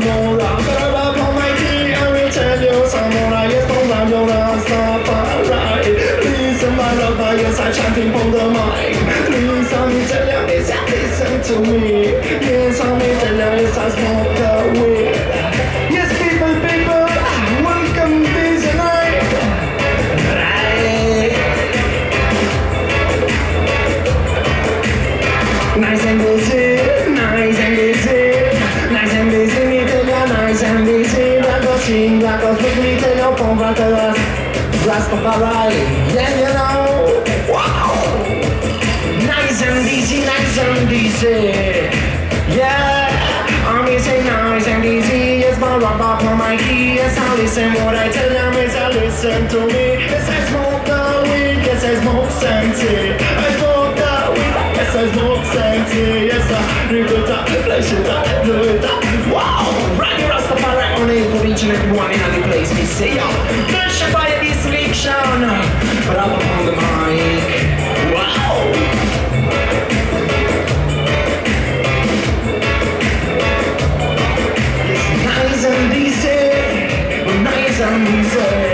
more. But up on my key, I will tell you. I yes, from Radio Rastafari. Please, my lover, yes, I chanting from the sing, black us with me, tell you, come back to us. Rastafari, yeah, you know, wow. Nice and busy, nice and busy, yeah. I'm say nice and busy, yes, my rock up on my key, yes, I listen what I tell them, yes, I listen to me. Yes, I smoke the weed, yes, I smoke sensi. I smoke the weed, yes, I smoke It for each and every one in place. Me say, yo, mention by this selection, but on the mic. Wow. It's nice and easy, nice and easy.